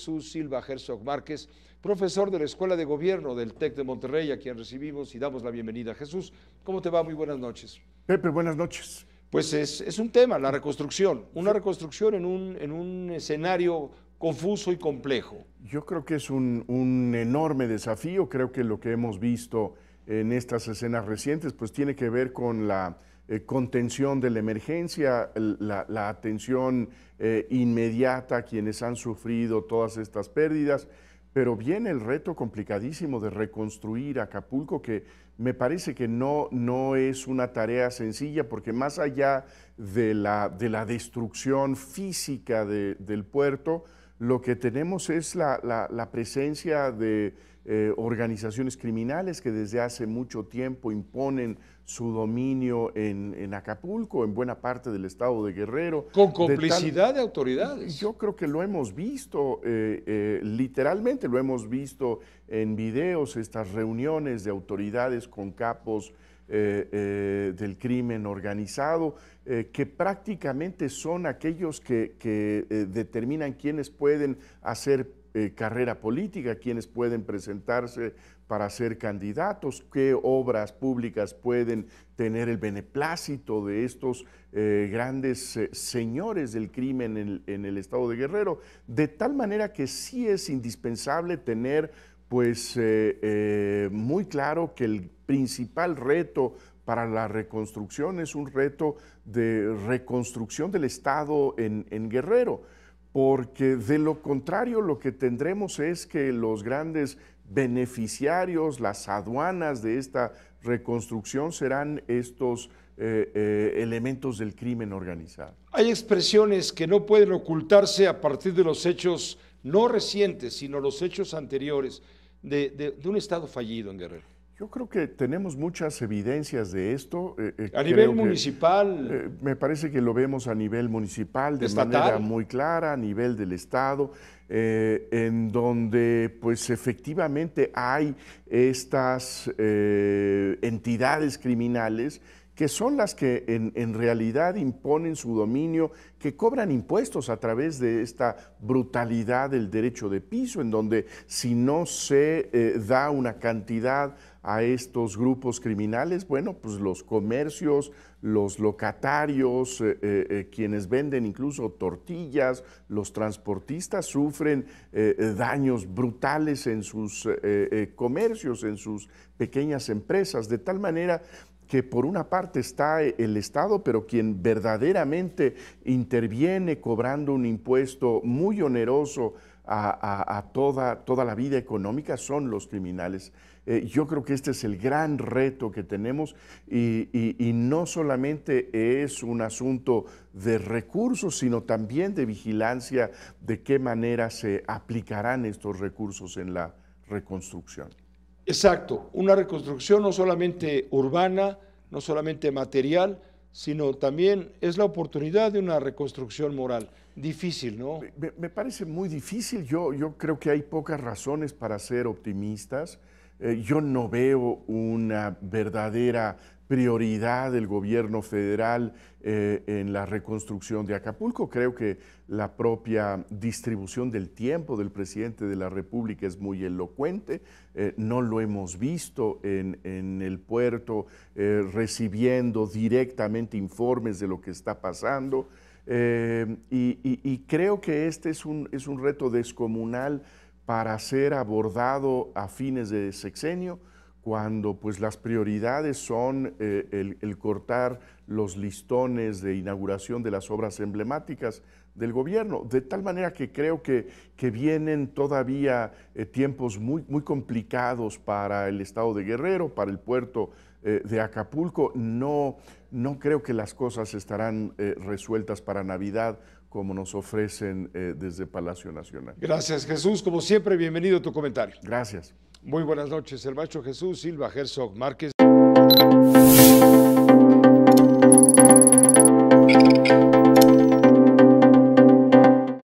Jesús Silva Herzog Márquez, profesor de la Escuela de Gobierno del TEC de Monterrey, a quien recibimos y damos la bienvenida. Jesús, ¿cómo te va? Muy buenas noches. Pepe, buenas noches. Pues es, es un tema, la reconstrucción, una reconstrucción en un, en un escenario confuso y complejo. Yo creo que es un, un enorme desafío, creo que lo que hemos visto en estas escenas recientes pues tiene que ver con la eh, contención de la emergencia, la, atención eh, inmediata a quienes han sufrido todas estas pérdidas, pero viene el reto complicadísimo de reconstruir Acapulco, que me parece que no, no es una tarea sencilla, porque más allá de la, de la destrucción física de, del puerto, lo que tenemos es la, la, la presencia de eh, organizaciones criminales que desde hace mucho tiempo imponen su dominio en, en, Acapulco, en buena parte del estado de Guerrero. Con complicidad de, tal, de autoridades. Yo creo que lo hemos visto, eh, eh, literalmente lo hemos visto en videos, estas reuniones de autoridades con capos eh, del crimen organizado, que prácticamente son aquellos que, determinan quiénes pueden hacer eh, carrera política, quienes pueden presentarse para ser candidatos, qué obras públicas pueden tener el beneplácito de estos eh, grandes eh, señores del crimen en, en, el estado de Guerrero, de tal manera que sí es indispensable tener pues eh, muy claro que el principal reto para la reconstrucción es un reto de reconstrucción del Estado en, en Guerrero porque de lo contrario lo que tendremos es que los grandes beneficiarios, las aduanas de esta reconstrucción serán estos eh, eh, elementos del crimen organizado. Hay expresiones que no pueden ocultarse a partir de los hechos no recientes, sino los hechos anteriores de, de, de un Estado fallido en Guerrero. Yo creo que tenemos muchas evidencias de esto. Eh, a nivel municipal. Que, eh, me parece que lo vemos a nivel municipal de estatal. manera muy clara, a nivel del Estado, eh, en donde pues efectivamente hay estas eh, entidades criminales que son las que en, realidad imponen su dominio, que cobran impuestos a través de esta brutalidad del derecho de piso, en donde si no se eh, da una cantidad a estos grupos criminales, bueno, pues los comercios, los locatarios, eh, eh, quienes venden incluso tortillas, los transportistas sufren daños brutales en sus comercios, en sus pequeñas empresas, de tal manera que por una parte está el Estado, pero quien verdaderamente interviene cobrando un impuesto muy oneroso a, toda, toda la vida económica son los criminales. Eh, yo creo que este es el gran reto que tenemos y, y, no solamente es un asunto de recursos, sino también de vigilancia de qué manera se aplicarán estos recursos en la reconstrucción. Exacto, una reconstrucción no solamente urbana, no solamente material, sino también es la oportunidad de una reconstrucción moral. Difícil, ¿no? Me, parece muy difícil. Yo, yo, creo que hay pocas razones para ser optimistas. Eh, yo no veo una verdadera prioridad del gobierno federal eh, en la reconstrucción de Acapulco. Creo que la propia distribución del tiempo del presidente de la República es muy elocuente. Eh, no lo hemos visto en, en el puerto eh, recibiendo directamente informes de lo que está pasando. Y, y, y, creo que este es un, es un reto descomunal para ser abordado a fines de sexenio cuando pues las prioridades son eh, el, el, cortar los listones de inauguración de las obras emblemáticas del gobierno, de tal manera que creo que, que vienen todavía eh, tiempos muy, muy complicados para el estado de Guerrero, para el puerto eh, de Acapulco. No, no creo que las cosas estarán resueltas para Navidad como nos ofrecen desde Palacio Nacional. Gracias Jesús, como siempre, bienvenido a tu comentario. Gracias. Muy buenas noches, el maestro Jesús Silva Herzog Márquez.